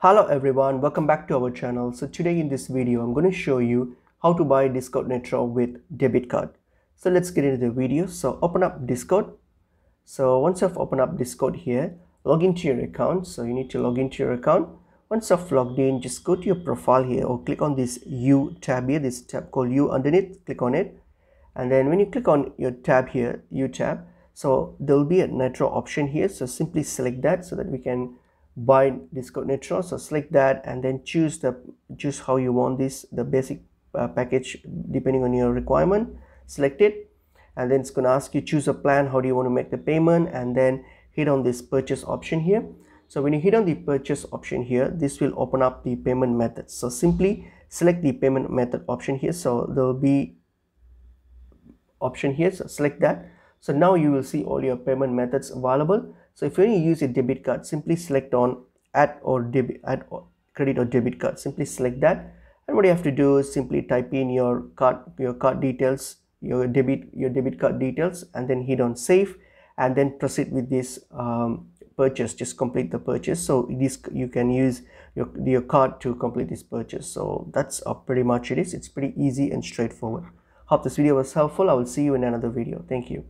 Hello everyone, welcome back to our channel. So today in this video, I'm going to show you how to buy Discord Nitro with debit card. So let's get into the video. So open up Discord. So once you've opened up Discord here, log into your account. So you need to log into your account. Once you've logged in, just go to your profile here or click on this You tab here, this tab called You underneath, click on it. And then when you click on your tab here, You tab, so there'll be a Nitro option here. So simply select that so that we can buy Discord Nitro. So select that and then choose the choose how you want this the basic uh, package depending on your requirement. Select it and then it's going to ask you choose a plan. How do you want to make the payment and then hit on this purchase option here. So when you hit on the purchase option here, this will open up the payment methods. So simply select the payment method option here. So there will be option here. So select that. So now you will see all your payment methods available. So if you use a debit card, simply select on add or debit, add or credit or debit card. Simply select that. And what you have to do is simply type in your card, your card details, your debit, your debit card details, and then hit on save, and then proceed with this um, purchase. Just complete the purchase. So this you can use your your card to complete this purchase. So that's uh, pretty much it is. It's pretty easy and straightforward. Hope this video was helpful. I will see you in another video. Thank you.